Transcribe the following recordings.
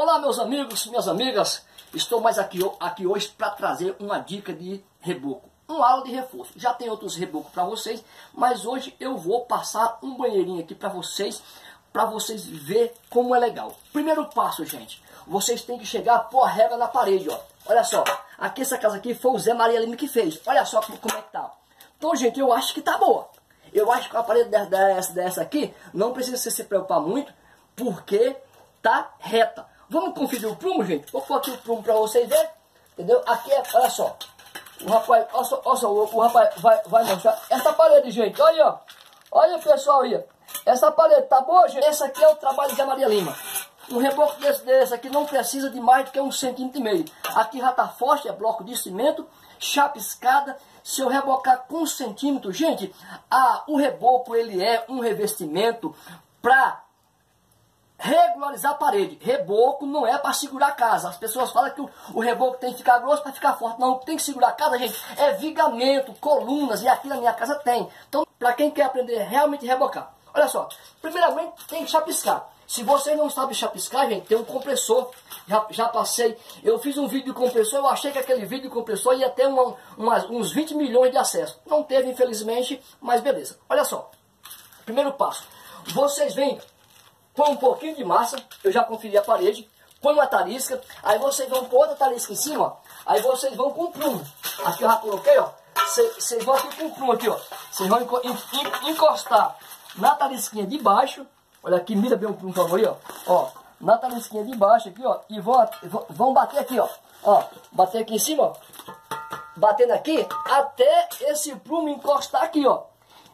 Olá meus amigos, minhas amigas, estou mais aqui, aqui hoje para trazer uma dica de reboco, um aula de reforço. Já tem outros rebocos para vocês, mas hoje eu vou passar um banheirinho aqui para vocês, para vocês ver como é legal. Primeiro passo, gente, vocês têm que chegar pôr a régua na parede, ó. Olha só, aqui essa casa aqui foi o Zé Maria Lima que fez. Olha só como, como é que tá. Então, gente, eu acho que tá boa. Eu acho que a parede dessa, dessa aqui não precisa se preocupar muito, porque tá reta. Vamos conferir o prumo, gente? Vou pôr aqui o prumo para vocês verem. Entendeu? Aqui é, olha só. O rapaz, olha só, olha só o, o, rapaz vai, vai mostrar. Essa parede, gente, olha aí, ó. Olha, pessoal, aí. Essa parede tá boa, gente? Esse aqui é o trabalho de Maria Lima. Um reboco desse, desse aqui não precisa de mais do que um centímetro e meio. Aqui já tá forte, é bloco de cimento, chapiscada. Se eu rebocar com um centímetro, gente, a, o reboco ele é um revestimento para regularizar a parede. Reboco não é para segurar a casa. As pessoas falam que o, o reboco tem que ficar grosso para ficar forte. Não, tem que segurar a casa, gente, é vigamento, colunas, e aqui na minha casa tem. Então, para quem quer aprender realmente rebocar, olha só, primeiramente tem que chapiscar. Se você não sabe chapiscar, gente, tem um compressor. Já, já passei, eu fiz um vídeo de compressor, eu achei que aquele vídeo de compressor ia ter uma, uns 20 milhões de acessos. Não teve, infelizmente, mas beleza. Olha só, primeiro passo. Vocês vêm põe um pouquinho de massa, eu já conferi a parede, põe uma tarisca, aí vocês vão pôr outra tarisca em cima, aí vocês vão com o prumo. Aqui eu já coloquei, ó, vocês vão aqui com o prumo aqui, ó, vocês vão encostar na tarisquinha de baixo, olha aqui, mira bem o prumo, por favor, aí, ó, ó, na tarisquinha de baixo aqui, ó, e vão, vão bater aqui, ó, ó, bater aqui em cima, ó, batendo aqui, até esse prumo encostar aqui, ó,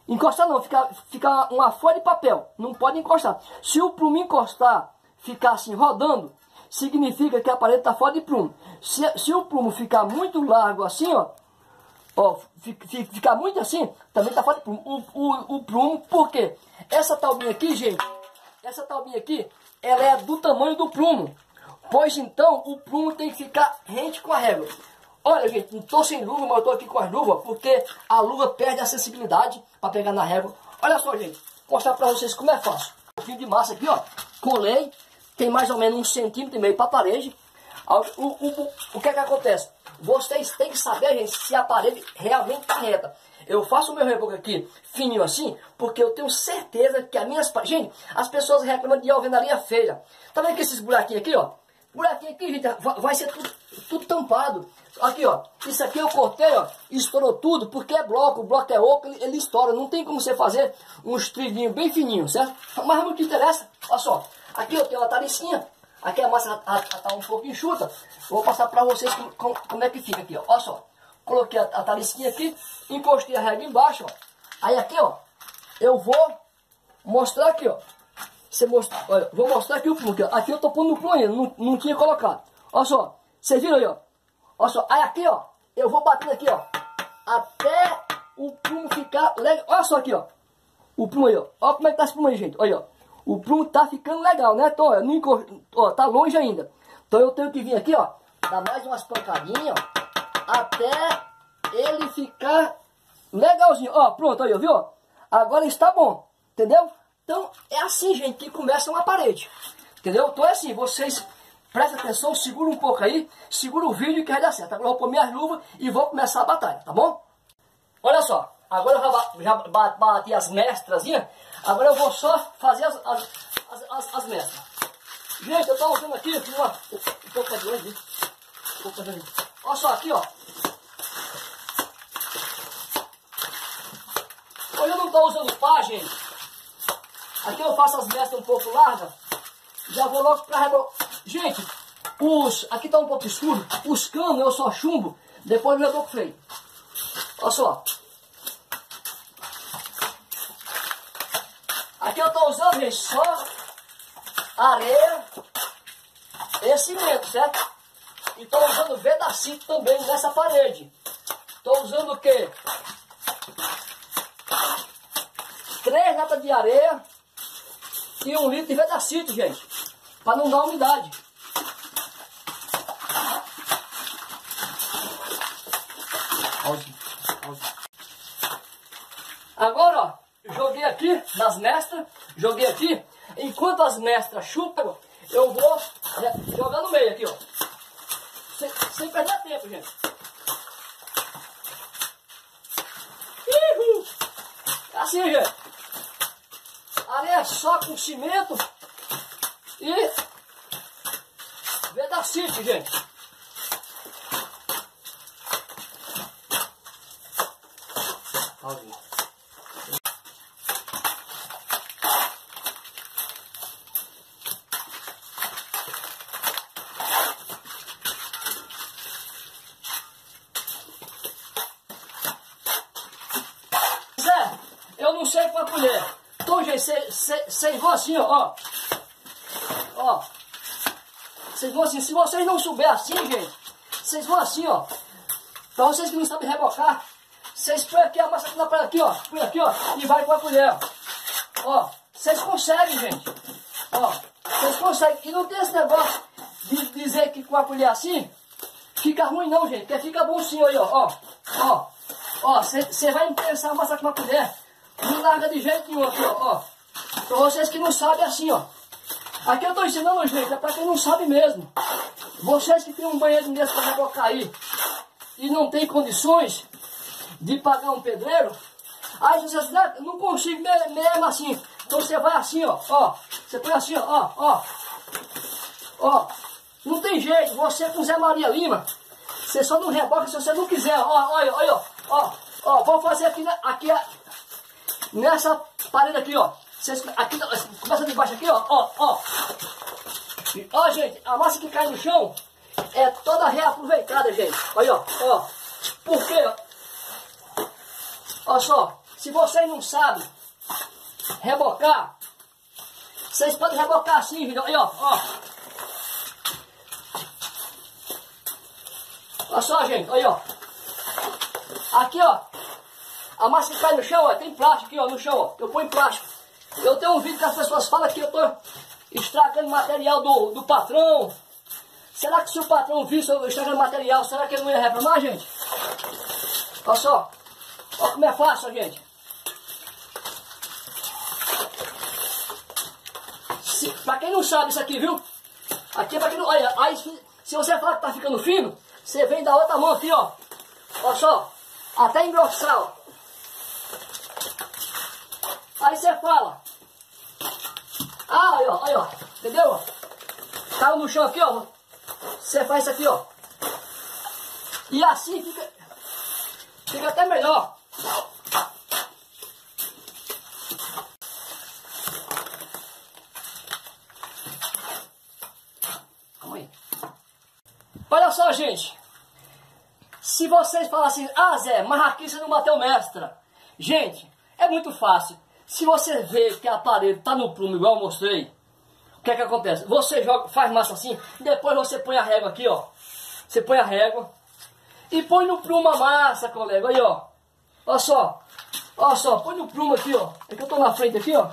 Encostar não, fica, fica uma folha de papel. Não pode encostar. Se o prumo encostar, ficar assim rodando, significa que a parede está fora de prumo. Se, se o prumo ficar muito largo assim, ó, ó ficar muito assim, também está fora de prumo. O, o, o prumo, por quê? Essa taubinha aqui, gente, essa taubinha aqui, ela é do tamanho do prumo. Pois então, o prumo tem que ficar rente com a régua. Olha, gente, não estou sem luva, mas eu estou aqui com as luvas, porque a luva perde a sensibilidade para pegar na régua. Olha só, gente, vou mostrar para vocês como é fácil. Um fio de massa aqui, ó, colei, tem mais ou menos um centímetro e meio para a parede. O, o, o, o que é que acontece? Vocês têm que saber, gente, se a parede realmente está reta. Eu faço o meu reboco aqui fininho assim, porque eu tenho certeza que as minhas... Gente, as pessoas reclamam de alvenaria feia. Tá vendo que esses buraquinhos aqui, ó? Buraquinho aqui, gente, vai ser tudo, tudo tampado. Aqui, ó. Isso aqui eu cortei, ó. Estourou tudo, porque é bloco. O bloco é oco, ele, ele estoura. Não tem como você fazer uns trilhinhos bem fininhos, certo? Mas não te interessa. Olha só. Aqui eu tenho uma talicinha. Aqui a massa está um pouco enxuta. Vou passar para vocês como, como, é que fica aqui, ó. Olha só. Coloquei a, a talicinha aqui. Encostei a régua embaixo, ó. Aí aqui, ó. Eu vou mostrar aqui, ó. Você mostra, olha, vou mostrar aqui o plum. Aqui, aqui eu tô pondo no plum ainda. Não, não tinha colocado. Olha só. Vocês viram aí, ó. Olha só, aí aqui, ó, eu vou batendo aqui, ó, até o prumo ficar legal. Olha só aqui, ó, o prumo aí, ó. Olha como é que tá esse prumo aí, gente. Olha, ó. O prumo tá ficando legal, né? Então, ó, não ó, tá longe ainda. Então eu tenho que vir aqui, ó, dar mais umas pancadinhas, ó, até ele ficar legalzinho. Ó, pronto, aí, ó, viu? Agora está bom, entendeu? Então, é assim, gente, que começa uma parede. Entendeu? Então é assim, vocês Presta atenção, segura um pouco aí, segura o vídeo que vai dar certo. Agora eu vou pôr minhas luvas e vou começar a batalha, tá bom? Olha só, agora eu já, bati as mestras, agora eu vou só fazer as, as, as, as mestras. Gente, eu estou usando aqui uma, um pouco de Olha só aqui, ó. Hoje eu não estou usando pá, gente. Aqui eu faço as mestras um pouco largas. Já vou logo para Gente, os, aqui está um pouco escuro. Os canos eu só chumbo, depois eu dou freio. Olha só. Aqui eu estou usando, gente, só areia e cimento, certo? E estou usando vedacito também nessa parede. Estou usando o quê? Três latas de areia e um litro de vedacito, gente, para não dar umidade. Agora, ó, joguei aqui nas mestras, joguei aqui. Enquanto as mestras chupam, eu vou né, jogar no meio aqui, ó. Sem, sem perder tempo, gente. Uhul. Tá assim, gente areia só com cimento e vedacite, gente. Olha. Assim, ó. Ó. Vocês vão assim. Se vocês não souberem assim, gente, vocês vão assim, ó. Pra vocês que não sabem rebocar, vocês põem aqui a massa na aqui, ó. Põe aqui, ó. E vai com a colher, ó. Vocês conseguem, gente. Ó. Vocês conseguem. E não tem esse negócio de dizer que com a colher assim fica ruim, não, gente. Porque fica bom sim, aí, ó. Ó. Ó. Ó, você vai pensar a massa com uma colher. Não larga de jeito nenhum aqui, ó. ó. Pra vocês que não sabem é assim, ó. Aqui eu tô ensinando, gente, é pra quem não sabe mesmo. Vocês que tem um banheiro desse pra rebocar aí e não tem condições de pagar um pedreiro, aí vocês não consigo mesmo assim. Então você vai assim, ó, ó. Você põe assim, ó, ó, ó. Não tem jeito, você com Zé Maria Lima, você só não reboca se você não quiser, ó, olha, olha, ó. Ó, ó, vou fazer aqui, aqui nessa parede aqui, ó. Vocês, aqui, começa de baixo aqui, ó, ó, ó. Ó, gente, a massa que cai no chão é toda reaproveitada, gente. Olha, ó, ó. Por quê? Olha só, se vocês não sabem rebocar, vocês podem rebocar assim, gente. Olha, ó, ó. Olha só, gente, olha, ó. Aqui, ó. A massa que cai no chão, ó, tem plástico aqui, ó, no chão, ó. Eu ponho plástico. Eu tenho vídeo que as pessoas falam que eu tô estragando material do, do patrão. Será que se o patrão visse eu estragando material, será que ele não ia reclamar, gente? Olha só. Olha como é fácil, gente. Se, pra quem não sabe isso aqui, viu? Aqui é pra quem não... Olha, aí se você falar que tá ficando fino, você vem da outra mão aqui, ó. Olha só até engrossar, ó. Aí você fala. Ah, aí, ó, aí, ó. Entendeu? Caiu no chão aqui, ó. Você faz isso aqui, ó. E assim fica. Fica até melhor. Olha só, gente. Se vocês falassem, ah Zé, mas aqui você não bateu mestra. Gente, é muito fácil. Se você vê que a parede está no prumo, igual eu mostrei, o que é que acontece? Você joga, faz massa assim, depois você põe a régua aqui, ó. Você põe a régua e põe no prumo a massa, colega. Aí, ó. Olha só. Olha só, põe no prumo aqui, ó. É que eu tô na frente aqui, ó.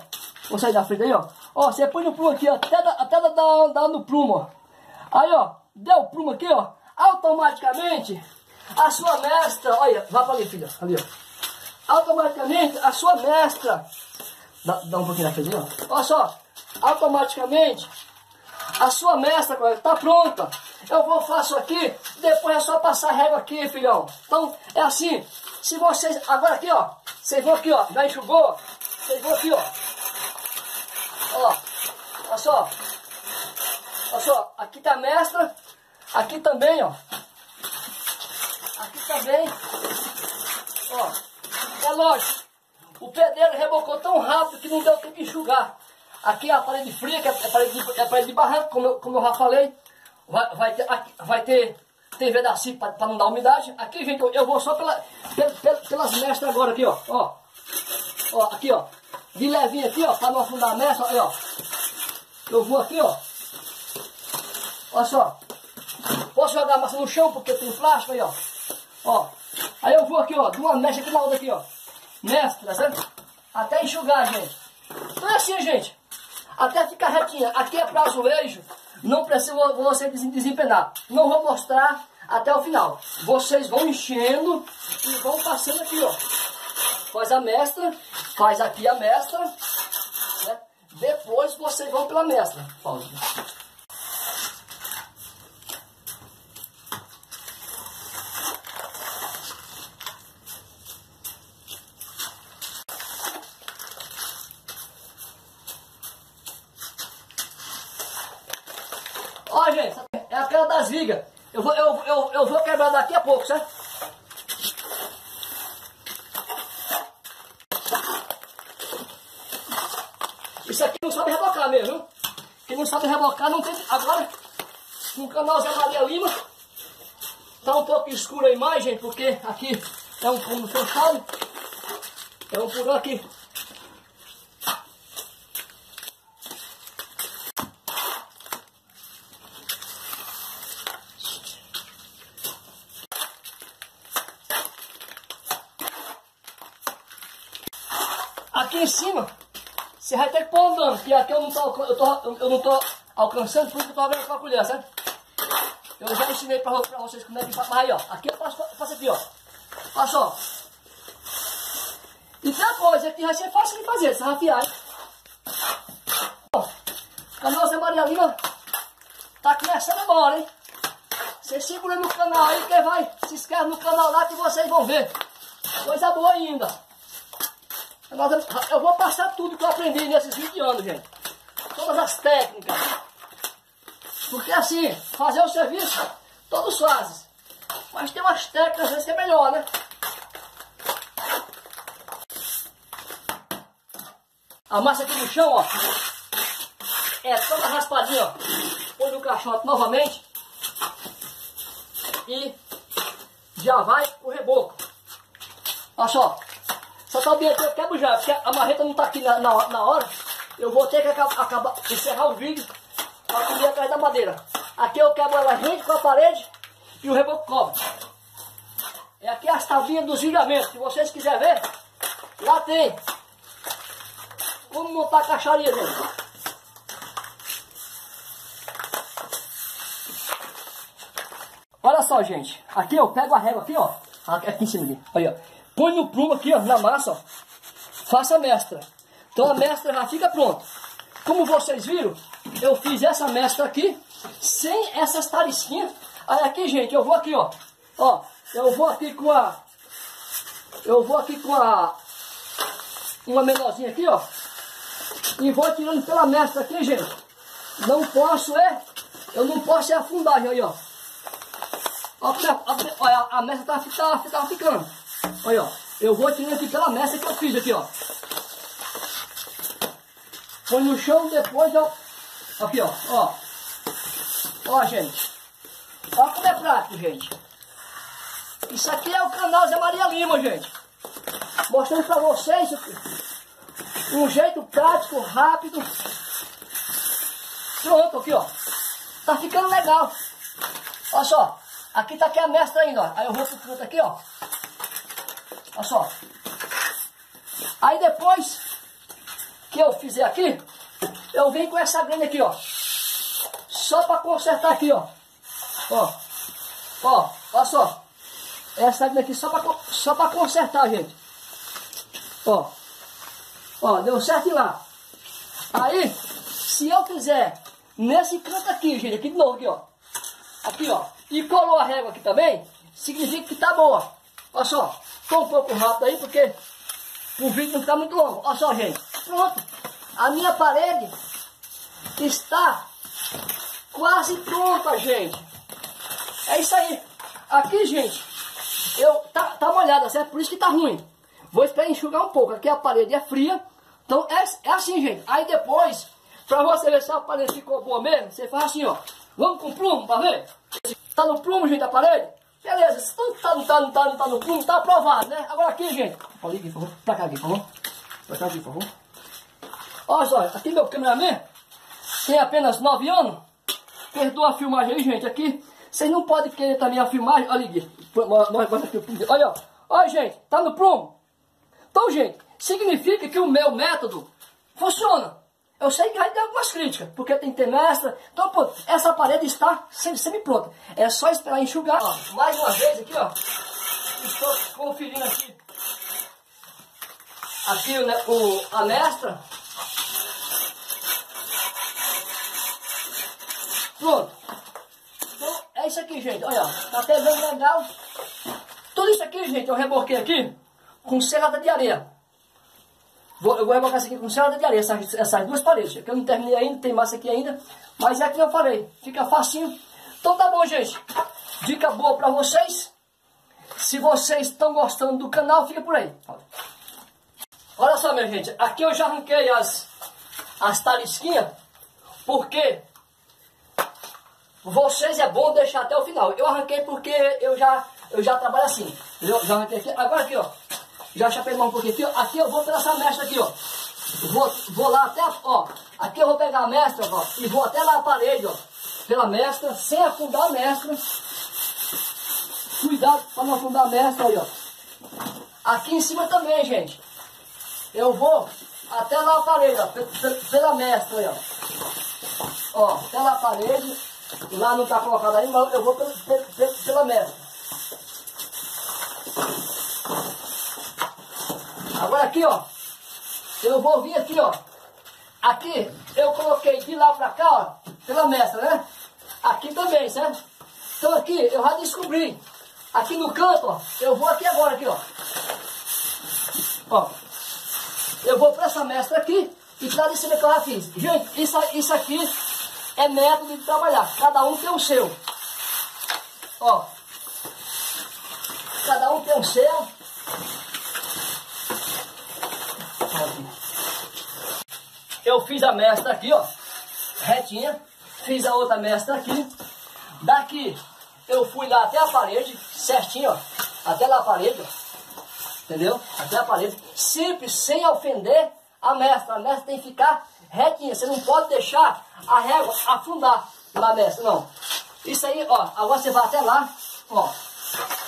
Vou sair da frente aí, ó. Ó, você põe no prumo aqui, ó. Até, até dar, dar no prumo, ó. Aí, ó. Deu o prumo aqui, ó. Automaticamente a sua mestra, olha, vá para ali, filha, ali, ó. Automaticamente, a sua mestra, dá, dá um pouquinho na frente, ó. Olha só, automaticamente, a sua mestra está pronta. Eu vou faço aqui, depois é só passar a régua aqui, filhão. Então, é assim. Se vocês, agora aqui, ó, vocês vão aqui, ó, já enxugou, vocês vão aqui, ó. Ó, olha só. Olha só, aqui tá a mestra, aqui também, ó também. Ó, é lógico. O pedreiro rebocou tão rápido que não deu tempo de enxugar. Aqui é a parede fria, que é a parede de, é a parede de barranco, como eu, como eu já falei. Vai, vai ter, aqui, vai ter para não dar umidade. Aqui, gente, eu, eu vou só pela, pela, pelas mestras agora aqui, ó. Ó, ó aqui, ó. De levinho aqui, ó, para não afundar a mestra, aí, ó. Eu vou aqui, ó. Olha só. Posso jogar a massa no chão porque tem plástico aí, ó. Ó. Aí eu vou aqui, ó, de uma mecha aqui na outra aqui, ó. Mestre, tá certo? Até enxugar, gente. Então é assim, gente. Até ficar retinha. Aqui é para azulejo. Não precisa você desempenar. Não vou mostrar até o final. Vocês vão enchendo e vão passando aqui, ó. Faz a mestra, faz aqui a mestra. Né? Depois vocês vão pela mestra. Pausa. Ó, gente, é aquela das vigas. Eu vou, eu, eu, eu vou quebrar daqui a pouco, certo? Isso aqui não sabe rebocar mesmo, viu? Quem não sabe rebocar não tem... Agora, com o canal Zé Maria Lima, tá um pouco escuro a imagem, porque aqui é um fundo fechado. É um por aqui. Aqui em cima, você vai ter que pôr andando, porque aqui eu não tô, eu tô, eu não tô alcançando, isso que eu tô abrindo com a colher, certo? Eu já ensinei pra, pra vocês como é que faz. Mas aí, ó, aqui eu faço, faço aqui, ó. Olha só. E tem uma coisa que vai ser fácil de fazer, você vai afiar, hein? Ó, canal Zé Maria Lima tá começando agora, hein? Você segura no canal aí que vai, se inscreve no canal lá que vocês vão ver. Coisa boa ainda. Eu vou passar tudo que eu aprendi nesses 20 anos, gente. Todas as técnicas. Porque assim, fazer o serviço, todos fazem. Mas tem umas técnicas às vezes que é melhor, né? A massa aqui no chão, ó. É toda raspadinha, ó. Põe no caixote novamente. E já vai o reboco. Olha só. Só que eu quebro já, porque a marreta não está aqui na, na, na, hora. Eu vou ter que acabar, acabar encerrar o vídeo para subir atrás da madeira. Aqui eu quebro ela rente com a parede e o reboco cobre. É aqui as tavinhas dos ligamentos. Se vocês quiserem ver, lá tem. Como montar a caixaria dele. Olha só, gente. Aqui eu pego a régua aqui, ó. Aqui em cima aqui. Olha, ó. Põe no prumo aqui, ó, na massa, ó. Faça a mestra. Então a mestra já fica pronta. Como vocês viram, eu fiz essa mestra aqui, sem essas taricinhas. Aí aqui, gente, eu vou aqui, ó. Ó, eu vou aqui com a... Eu vou aqui com a... Uma menorzinha aqui, ó. E vou tirando pela mestra aqui, gente. Não posso, é... Eu não posso é afundar, aí, ó. Olha, a, a mestra tá, tá, tá ficando. Olha, ó. Eu vou tirando aqui pela mestra que eu fiz aqui, ó. Põe no chão, depois ó. Aqui, ó. Ó, ó gente. Ó como é prático, gente. Isso aqui é o canal Zé Maria Lima, gente. Mostrando pra vocês um jeito prático, rápido. Pronto, aqui, ó. Tá ficando legal. Olha só. Aqui tá aqui a mestra ainda, ó. Aí eu vou pro canto aqui, ó. Olha só. Aí depois que eu fizer aqui, eu venho com essa grande aqui, ó. Só para consertar aqui, ó. Ó. Ó, olha só. Essa grande aqui só para só pra consertar, gente. Ó. Ó, deu certo lá. Aí, se eu quiser nesse canto aqui, gente, aqui de novo, aqui, ó. Aqui, ó. E colou a régua aqui também, significa que tá boa. Olha só. Um pouco rápido aí porque o vídeo não ficar muito longo. Olha só, gente. Pronto. A minha parede está quase pronta, gente. É isso aí. Aqui, gente, eu tá, tá molhada, certo? Por isso que tá ruim. Vou esperar enxugar um pouco. Aqui a parede é fria. Então é, é assim, gente. Aí depois, para você ver se a parede ficou boa mesmo, você faz assim, ó. Vamos com o plumo para ver? Tá no plumo, gente, a parede? Beleza, se não tá, não tá, não tá, não tá no fundo, tá aprovado, né? Agora aqui, gente. Olha aqui, por favor. Pra cá aqui, por favor. Pra cá aqui, por favor. Olha só, aqui meu cameraman tem apenas 9 anos. Perdoa a filmagem aí, gente. Aqui, vocês não podem querer também a filmagem. Olha aqui. Olha, ó. Olha, gente, tá no prumo. Então, gente, significa que o meu método funciona. Eu sei que vai ter algumas críticas, porque tem que ter mestra. Então, pô, essa parede está semi-pronta. É só esperar enxugar. Ó, mais uma vez aqui, ó. Estou conferindo aqui. Aqui né, o, a mestra. Pronto. Então, é isso aqui, gente. Olha, tá pesando legal. Tudo isso aqui, gente, eu reboquei aqui com selada de areia. Vou, eu vou rebocar isso aqui com cera de areia, essas, essas duas paredes. Aqui eu não terminei ainda, tem massa aqui ainda. Mas é que eu falei, fica facinho. Então tá bom, gente. Dica boa pra vocês. Se vocês estão gostando do canal, fica por aí. Olha só, minha gente. Aqui eu já arranquei as, as talisquinhas. Porque vocês é bom deixar até o final. Eu arranquei porque eu já, eu já trabalho assim. Eu já arranquei aqui. Agora aqui, ó. Já chapei mais um pouquinho aqui, ó. Aqui eu vou pela essa mestra aqui, ó. Vou, vou lá até, ó. Aqui eu vou pegar a mestra, ó. E vou até lá a parede, ó. Pela mestra, sem afundar a mestra. Cuidado para não afundar a mestra aí, ó. Aqui em cima também, gente. Eu vou até lá a parede, ó. Pela mestra aí, ó. Ó, pela parede. Lá não tá colocado mas eu vou pela, pela, pela mestra. Agora aqui, ó. Eu vou vir aqui, ó. Aqui eu coloquei de lá pra cá, ó. Pela mestra, né? Aqui também, certo? Então aqui eu já descobri. Aqui no canto, ó. Eu vou aqui agora, aqui, ó. Ó. Eu vou pra essa mestra aqui. E pra de cima. Gente, isso, isso aqui é método de trabalhar. Cada um tem o seu. Ó. Cada um tem o seu. Eu fiz a mestra aqui, ó, retinha. Fiz a outra mestra aqui. Daqui eu fui lá até a parede, certinho, ó. Até lá a parede, ó. Entendeu? Até a parede. Sempre sem ofender a mestra. A mestra tem que ficar retinha. Você não pode deixar a régua afundar na mestra, não. Isso aí, ó. Agora você vai até lá, ó.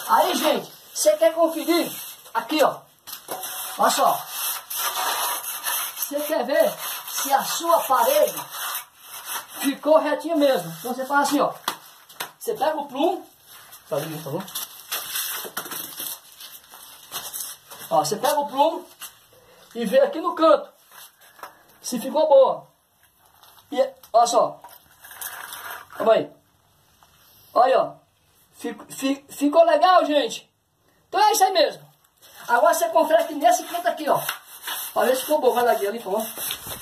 Aí, gente, você quer conferir? Aqui, ó. Olha só. Você quer ver se a sua parede ficou retinha mesmo? Então você faz assim, ó. Você pega o plumo. Tá ali, por favor. Ó, você pega o plumo e vê aqui no canto se ficou boa. E olha só. Calma aí. Olha, ó. Fico, fico, ficou legal, gente? Então é isso aí mesmo. Agora você confere aqui nesse canto aqui, ó. Para ver se ficou bom. Vai lá aqui, ali, por favor.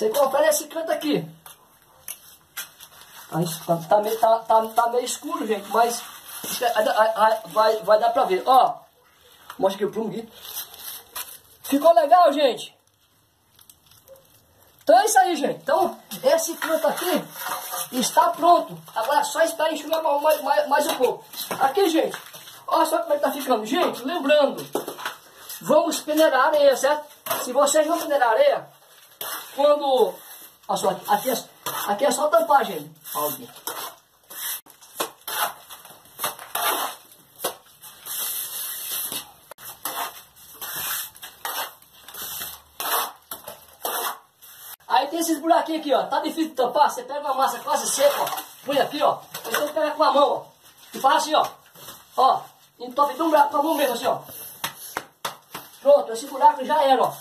Você confere esse canto aqui. Tá, tá, meio, tá, tá, tá meio escuro, gente, mas vai, vai dar pra ver. Ó, mostra aqui o plumo aqui. Ficou legal, gente? Então é isso aí, gente. Então, esse canto aqui está pronto. Agora é só esperar enxugar mais, mais, mais um pouco. Aqui, gente. Olha só como é que tá ficando. Gente, lembrando, vamos peneirar a areia, certo? Se vocês não peneirar a areia, quando... Olha só, aqui é, aqui é só tampar, gente. Olha Aí tem esses buraquinhos aqui, ó. Tá difícil de tampar. Você pega uma massa quase seca, ó. Põe aqui, ó. Então pega com a mão, ó. E faz assim, ó. Ó. Entope de um buraco com a mão mesmo, assim, ó. Pronto, esse buraco já era, ó.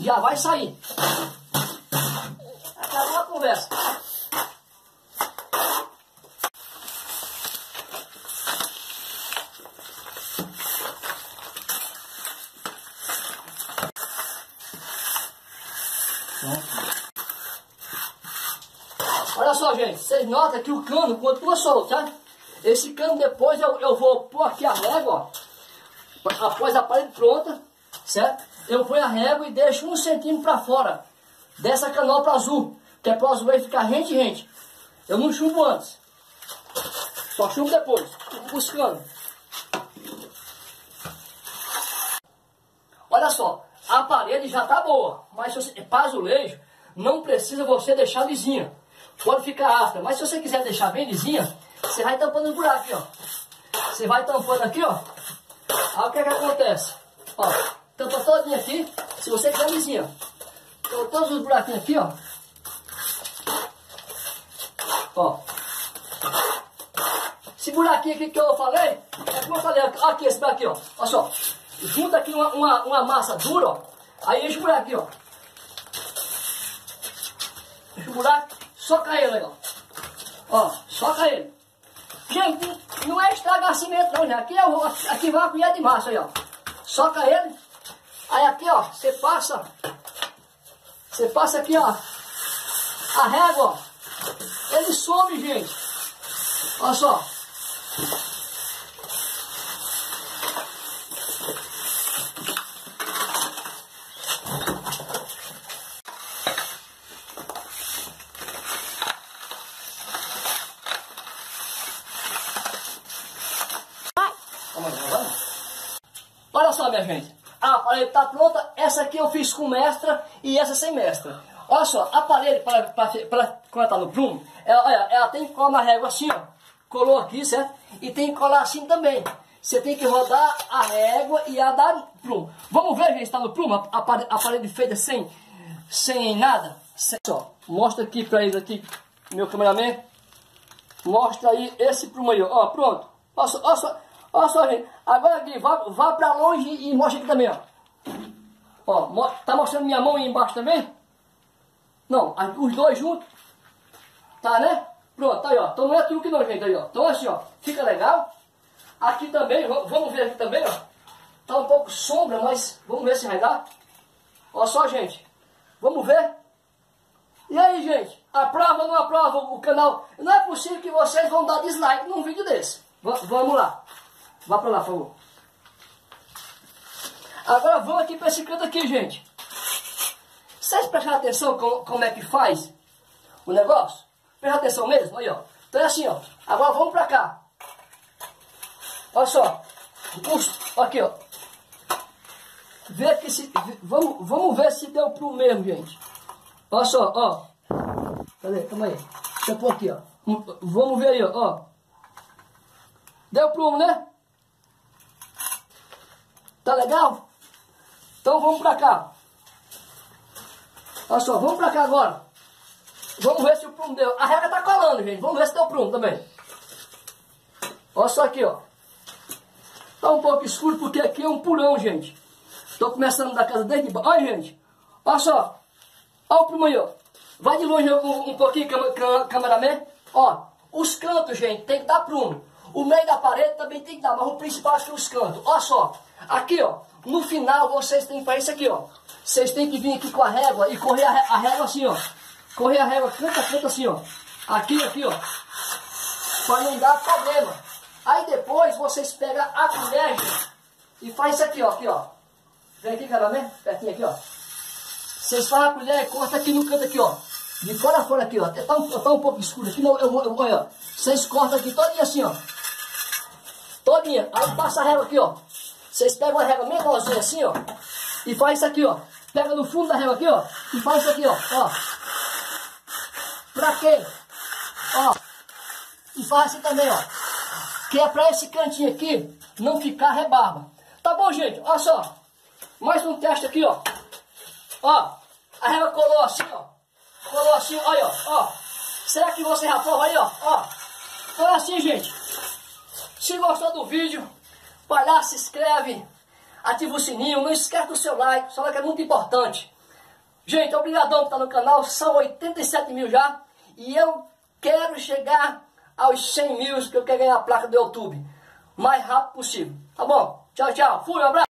Já vai sair. Acabou a conversa. Olha só, gente, vocês notam que o cano continua solto, tá? Esse cano depois eu, eu vou pôr aqui a régua, ó, após a parede pronta, certo? Eu ponho a régua e deixo um centímetro para fora dessa canopla azul, que é para o azul ficar rente rente. Eu não chumbo antes, só chumbo depois, buscando. Olha só, a parede já está boa, mas se você, para azulejo, não precisa você deixar lisinha pode ficar áspera. Mas se você quiser deixar bem lisinha, você vai tampando os buracos aqui, ó. Você vai tampando aqui, ó. Aí o que é que acontece? Ó, tampa todinha aqui, se você quiser lisinha. Então, todos os buraquinhos aqui, ó. Ó. Esse buraquinho aqui que eu falei, é como eu falei, aqui, esse daqui, ó. Olha só. Junta aqui uma, uma, uma massa dura, ó. Aí enche o aqui, ó. Enche o buraco soca ele aí, ó. Ó, soca ele. Gente, não é estragar cimento não, gente. Aqui, é aqui vai a colher de massa aí, ó. Soca ele. Aí aqui, ó, você passa, você passa aqui, ó, a régua, ele some, gente. Olha só. Olha só, minha gente. A parede está pronta. Essa aqui eu fiz com mestra e essa sem mestra. Olha só, a parede, para, para, para quando está no prumo, ela, olha, ela tem que colar na régua assim, ó. Colou aqui, certo? E tem que colar assim também. Você tem que rodar a régua e a dar prumo. Vamos ver, gente, está no prumo? A, a, parede, feita sem, sem nada. Sem, só, mostra aqui para eles aqui, meu cameraman. Mostra aí esse prumo aí, ó. Pronto. Olha só, olha só. Olha só, gente. Agora aqui, vá, vá pra longe e mostra aqui também, ó. Ó, tá mostrando minha mão aí embaixo também? Não, os dois juntos. Tá, né? Pronto, aí, ó. Então não é truque não, gente, aí, ó. Então assim, ó, fica legal. Aqui também, vamos ver aqui também, ó. Tá um pouco sombra, mas vamos ver se vai dar. Olha só, gente. Vamos ver. E aí, gente? Aprova ou não aprova o canal? Não é possível que vocês vão dar dislike num vídeo desse. V vamos lá. Vá para lá, por favor. Agora vamos aqui para esse canto aqui, gente. Vocês prestaram atenção com, como é que faz o negócio? Presta atenção mesmo? Aí, ó. Então é assim, ó. Agora vamos para cá. Olha só. Aqui, ó. Vê se, vamos, vamos ver se deu pro mesmo, gente. Olha só, ó. Cadê? Calma aí. Deixa eu pôr aqui, ó. Vamos ver aí, ó. Deu prumo, né? Tá legal? Então vamos pra cá. Olha só, vamos pra cá agora. Vamos ver se o prumo deu. A regra tá colando, gente. Vamos ver se deu prumo também. Olha só aqui, ó. Tá um pouco escuro porque aqui é um purão, gente. Tô começando da casa desde baixo. Olha, gente. Olha só. Olha o prumo aí, ó. Vai de longe um, um pouquinho, cam cameraman. Ó, os cantos, gente, tem que dar prumo. O meio da parede também tem que dar, mas o principal acho que é os cantos. Olha só. Aqui, ó, no final vocês têm que fazer isso aqui, ó. Vocês têm que vir aqui com a régua e correr a, régua assim, ó. Correr a régua canto a canto assim, ó. Aqui, aqui, ó. Para não dar problema. Aí depois vocês pegam a colher e faz isso aqui, ó. Aqui, ó. Vem aqui, cara, né? Pertinho aqui, ó. Vocês fazem a colher e corta aqui no canto aqui, ó. De fora a fora aqui, ó. Tá um, tá um pouco escuro aqui, não, eu vou, eu vou, ó. Vocês cortam aqui todinho assim, ó. Todinha. Aí passa a régua aqui, ó. Vocês pegam a régua menorzinha assim, ó, e faz isso aqui, ó. Pega no fundo da régua aqui, ó, e faz isso aqui, ó, ó. Pra quê? Ó. E faz assim também, ó. Que é pra esse cantinho aqui não ficar rebarba. Tá bom, gente? Olha só. Mais um teste aqui, ó. Ó. A régua colou assim, ó. Colou assim, olha, ó. ó. Será que você rapou aí, ó? Ó. Então é assim, gente. Se gostou do vídeo, Vai lá, se inscreve, ativa o sininho, não esquece do seu like, seu like é muito importante. Gente, obrigadão por estar no canal, são 87 mil já, e eu quero chegar aos 100 mil, que eu quero ganhar a placa do YouTube, mais rápido possível. Tá bom? Tchau, tchau. Fui, um abraço.